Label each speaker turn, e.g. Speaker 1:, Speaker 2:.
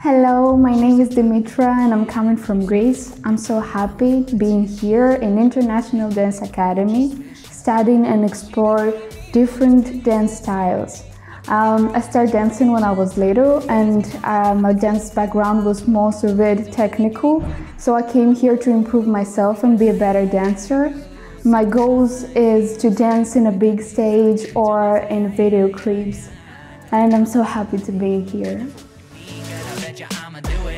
Speaker 1: Hello, my name is Dimitra and I'm coming from Greece. I'm so happy being here in International Dance Academy, studying and explore different dance styles. Um, I started dancing when I was little and uh, my dance background was of it technical. So I came here to improve myself and be a better dancer. My goals is to dance in a big stage or in video clips. And I'm so happy to be here. I'ma do it.